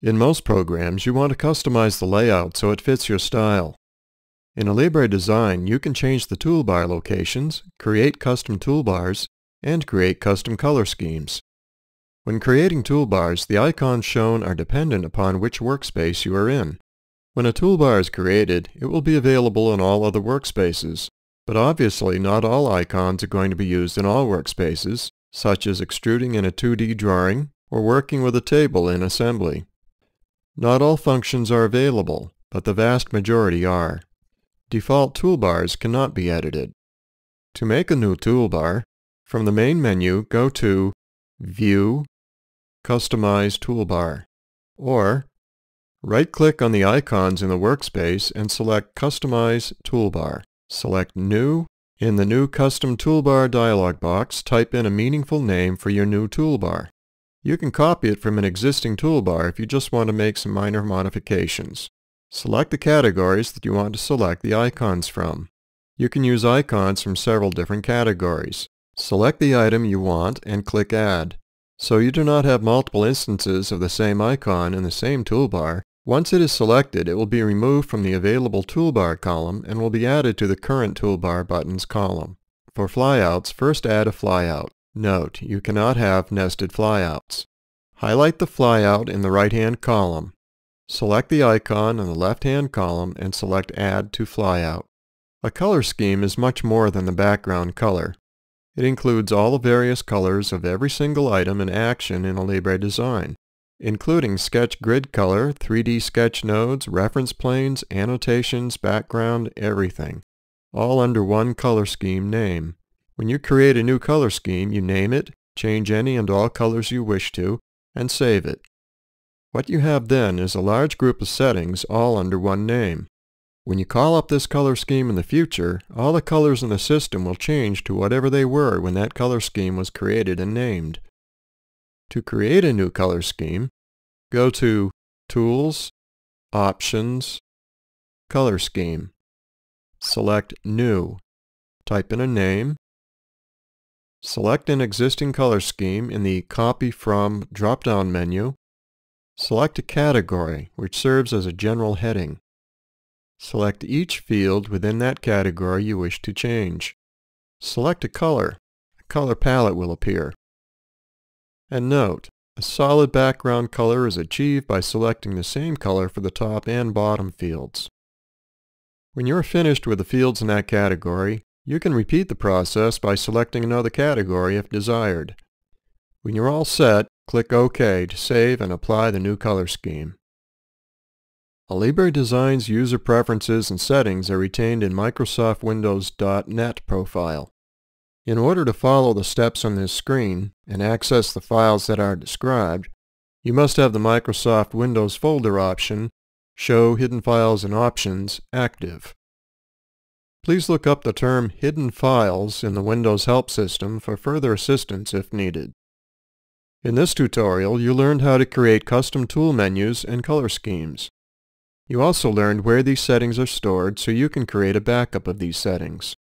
In most programs, you want to customize the layout so it fits your style. In Alibre design, you can change the toolbar locations, create custom toolbars, and create custom color schemes. When creating toolbars, the icons shown are dependent upon which workspace you are in. When a toolbar is created, it will be available in all other workspaces, but obviously not all icons are going to be used in all workspaces, such as extruding in a 2D drawing or working with a table in assembly. Not all functions are available, but the vast majority are. Default toolbars cannot be edited. To make a new toolbar, from the main menu go to View, Customize Toolbar, or right-click on the icons in the workspace and select Customize Toolbar. Select New. In the New Custom Toolbar dialog box, type in a meaningful name for your new toolbar. You can copy it from an existing toolbar if you just want to make some minor modifications. Select the categories that you want to select the icons from. You can use icons from several different categories. Select the item you want and click Add. So you do not have multiple instances of the same icon in the same toolbar, once it is selected, it will be removed from the Available Toolbar column and will be added to the Current Toolbar Buttons column. For flyouts, first add a flyout. Note, you cannot have nested flyouts. Highlight the flyout in the right-hand column. Select the icon in the left-hand column and select Add to Flyout. A color scheme is much more than the background color. It includes all the various colors of every single item and action in Alibre design, including sketch grid color, 3D sketch nodes, reference planes, annotations, background, everything, all under one color scheme name. When you create a new color scheme, you name it, change any and all colors you wish to, and save it. What you have then is a large group of settings all under one name. When you call up this color scheme in the future, all the colors in the system will change to whatever they were when that color scheme was created and named. To create a new color scheme, go to Tools, Options, Color Scheme. Select New. Type in a name, Select an existing color scheme in the Copy From drop-down menu. Select a category, which serves as a general heading. Select each field within that category you wish to change. Select a color. A color palette will appear. And note, a solid background color is achieved by selecting the same color for the top and bottom fields. When you're finished with the fields in that category, you can repeat the process by selecting another category if desired. When you're all set, click OK to save and apply the new color scheme. Alibre Design's user preferences and settings are retained in Microsoft Windows.NET profile. In order to follow the steps on this screen and access the files that are described, you must have the Microsoft Windows folder option, Show Hidden Files and Options, active. Please look up the term Hidden Files in the Windows Help System for further assistance if needed. In this tutorial, you learned how to create custom tool menus and color schemes. You also learned where these settings are stored so you can create a backup of these settings.